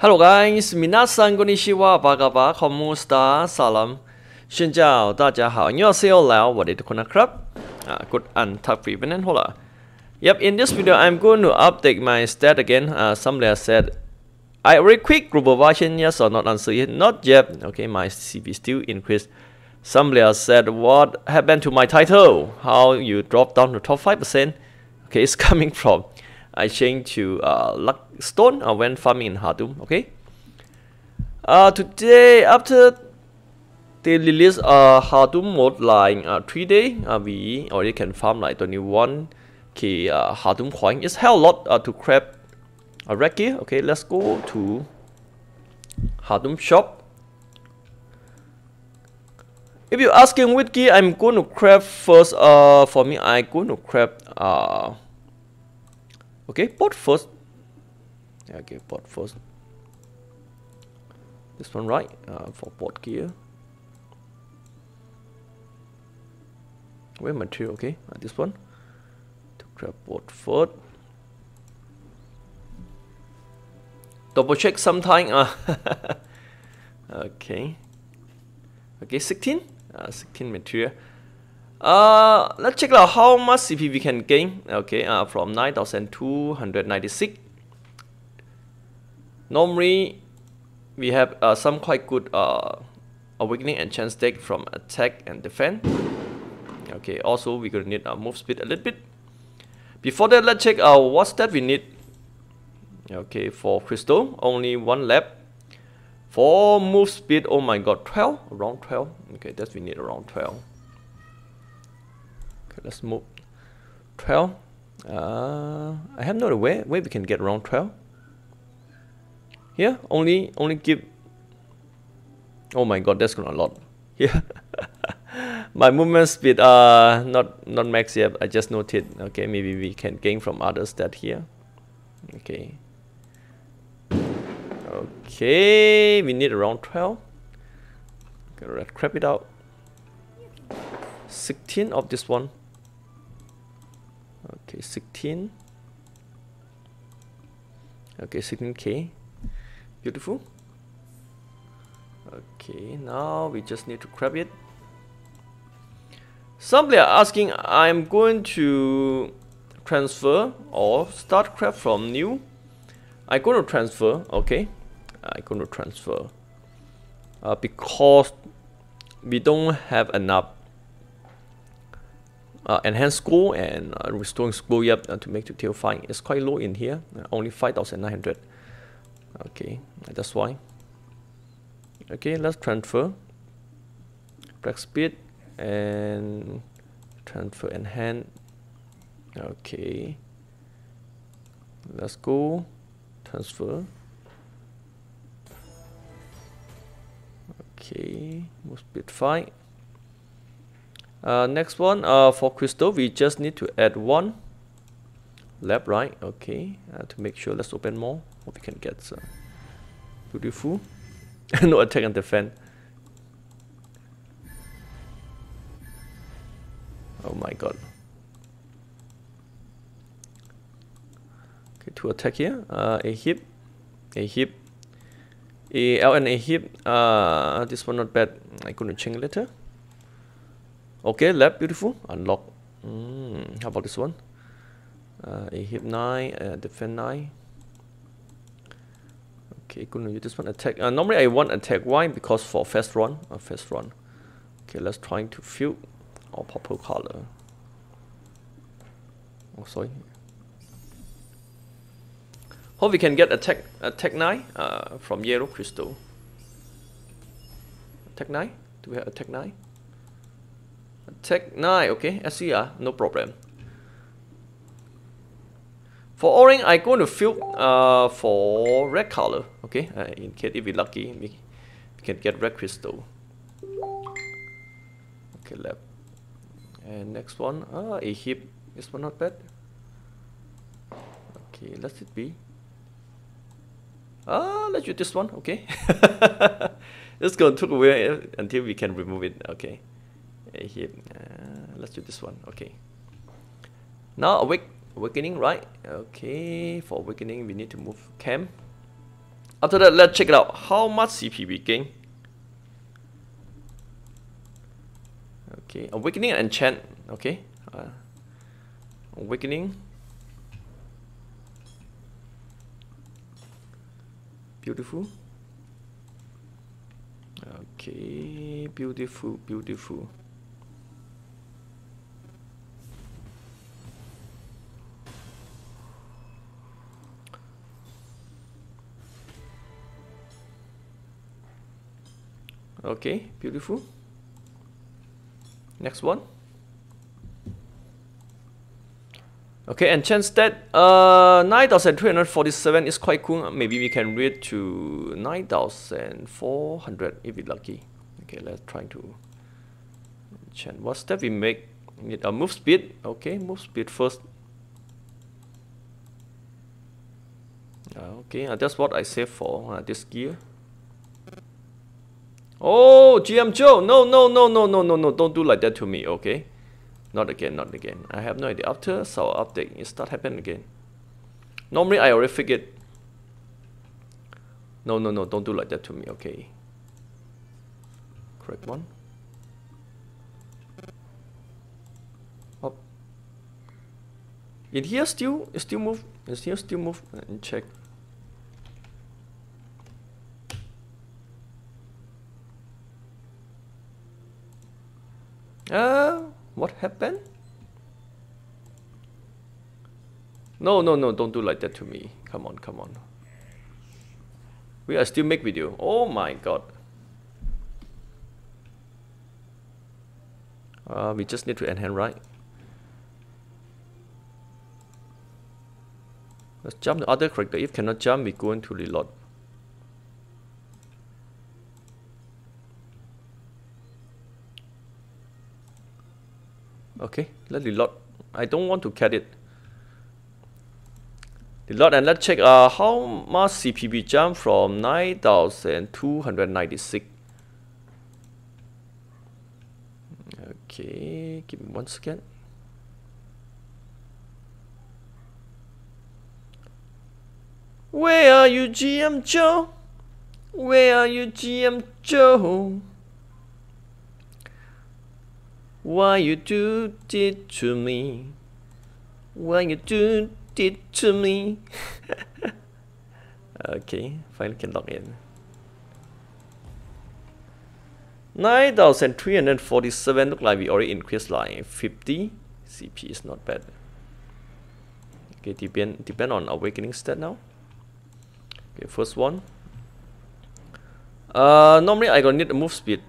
Hello guys, minasan konnichiwa, bagaba, kamu sta, salam. Xin chào, 大家好. 안녕하세요, Lao, what did you crap? Uh, good and tough evening, hola. Yep, in this video, I'm going to update my stat again. Uh, somebody said, I very quick global version, yes or not answer yet? Not yet. Okay, my CP still increased. Somebody said, what happened to my title? How you dropped down to top 5%? Okay, it's coming from I changed to uh, Luckstone. I went farming in Hardum. Okay. Uh, today after they release uh, Hardum mode like uh, three day, uh, we already can farm like 21 k uh, Hardum coin. It's hell a lot uh, to grab a red. Okay, let's go to Hardum shop. If you're asking which gear I'm going to grab first, uh, for me, I'm going to grab uh, okay port first. Okay port first. This one right uh, for port gear. Where material okay uh, this one. To grab port first. Double check sometime uh, okay. Okay 16 uh, 16 material uh, let's check out how much CP we can gain. Okay, uh, from 9,296. Normally, we have uh, some quite good uh, awakening and chance deck from attack and defense. Okay, also we're gonna need a move speed a little bit. Before that, let's check out what stat we need. Okay, for crystal, only one lap. For move speed, oh my god, 12? Around 12? Okay, that's we need around 12 let's move. 12 uh, I have no idea where, where we can get around 12 here only only give. Oh my god that's gonna a lot. Here. My movement speed uh not not max yet. I just noted okay maybe we can gain from others that here. Okay. Okay we need around 12 okay, crap it out 16 of this one okay 16 okay 16k beautiful. Okay now we just need to grab it. Somebody are asking I'm going to transfer or start crab from new. I'm going to transfer okay. I'm going to transfer. Uh, because we don't have enough uh, enhance score and uh, restoring score yep, uh, to make the tail fine. It's quite low in here, uh, only 5900. Okay, that's why. Okay, let's transfer. Break speed and transfer enhance. Okay, let's go transfer. Okay, move speed fine. Uh, next one, uh, for crystal, we just need to add one lab, right? Okay, uh, to make sure, let's open more. Hope we can get uh, beautiful. no attack and defend. Oh my god. Okay, to attack here, uh, a hip, a hip, a L and a hip. Uh, this one not bad. I'm gonna change later. Okay, left, beautiful. Unlock. Mm, how about this one? Uh, a hip 9, uh, defend 9. Okay, gonna use this one. Attack. Uh, normally I want attack. Why? Because for fast run. Uh, fast run. Okay, let's try to fill our purple color. Oh, sorry. Hope we can get attack attack 9 uh, from yellow crystal. Attack 9? Do we have attack 9? Tech 9, okay, SCR, no problem. For orange, I'm going to fill uh, for red color, okay, uh, in case if we're lucky, we, we can get red crystal. Okay, left. And next one, uh, a hip, this one not bad. Okay, let it be. Ah, let's use this one, okay. it's going to take away until we can remove it, okay here uh, let's do this one okay now awake awakening right okay for awakening we need to move cam After that, let's check it out. How much CP we gain? Okay, awakening and enchant. Okay, uh, awakening. Beautiful. Okay, beautiful, beautiful. Okay, beautiful. Next one. Okay, enchant that Uh, 9347 is quite cool. Maybe we can read to 9400 if we're lucky. Okay, let's try to enchant. What step we make? Need a move speed. Okay, move speed first. Uh, okay, uh, that's what I save for uh, this gear. Oh, GM Joe, no, no, no, no, no, no, no, don't do like that to me, okay? Not again, not again. I have no idea. After so update, it start happening again. Normally, I already figured. No, no, no, don't do like that to me, okay? Correct one. Up. In here still, still move, in here still move, and check. Uh, what happened? No, no, no, don't do like that to me. Come on, come on. We are still make video. Oh my god. Uh, we just need to enhance, right? Let's jump the other character. If cannot jump, we go into reload. Okay, let reload. I don't want to cat it. Reload and let's check uh, how much CPB jump from 9296. Okay, give me one second. Where are you, GM Joe? Where are you, GM Joe? Why you do it to me? Why you do it to me? okay, finally can log in. 9347 look like we already increased like 50 CP is not bad okay depend depend on awakening stat now okay first one uh normally I gonna need a move speed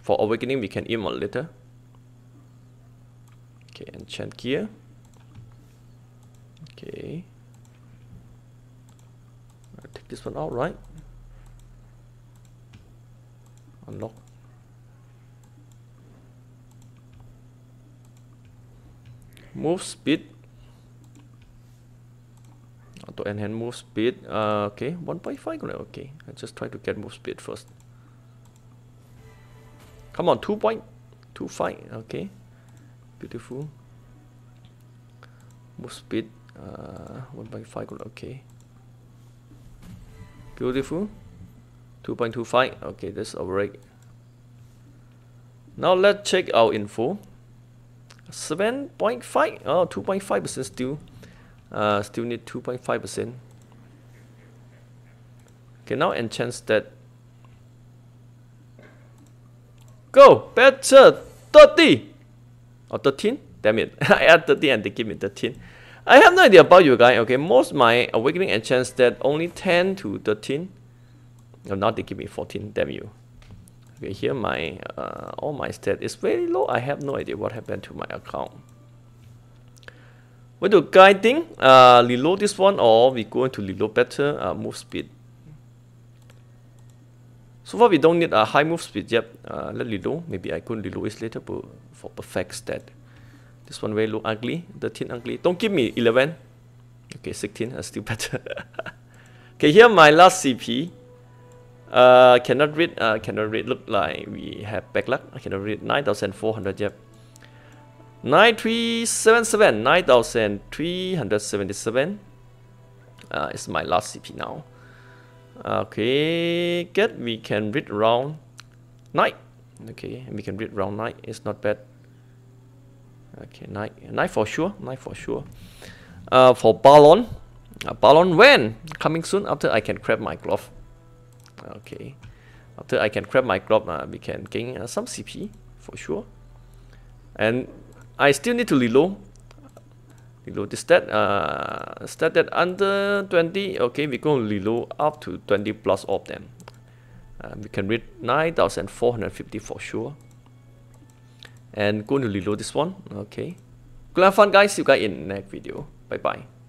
for awakening we can email later Okay, enchant gear. Okay. I'll take this one out, right? Unlock. Move speed. Auto enhance move speed. Uh, okay, 1.5. Okay, I just try to get move speed first. Come on, 2.25. Okay beautiful move speed uh, 1.5 okay. Beautiful. 2.25 okay that's alright now let's check our info. 7.5 oh 2.5 percent still. Uh, still need 2.5 percent. Okay now enchant that. Go better 30 or 13 damn it. I add 30 and they give me 13 I have no idea about you guys. Okay most my awakening enchant that only 10 to 13 oh, now they give me 14 damn you. Okay here my uh, all my stat is very low. I have no idea what happened to my account. What do think? Uh, reload this one or we going to reload better uh, move speed? So far we don't need a high move speed. Yet. Uh, let reload. Maybe I could reload it later for perfect stat. This one very look ugly. 13 ugly. Don't give me 11. Okay, 16 is still better. okay, here my last CP. Uh, cannot read. Uh, cannot read. Look like we have backlog. I cannot read. 9,400. Yep. 9377. 9,377. Uh, it's my last CP now. Okay, get we can read round 9. Okay, we can read round 9. It's not bad. Okay, night, night for sure, night for sure. Uh, for Ballon, uh, Ballon when coming soon after I can grab my glove. Okay, after I can grab my glove, uh, we can gain uh, some CP for sure. And I still need to reload. Reload the stat, uh, stat that under 20. Okay, we're going to reload up to 20 plus of them. Uh, we can read 9450 for sure. And going to reload this one. Okay. Good fun guys. See you guys in next video. Bye bye.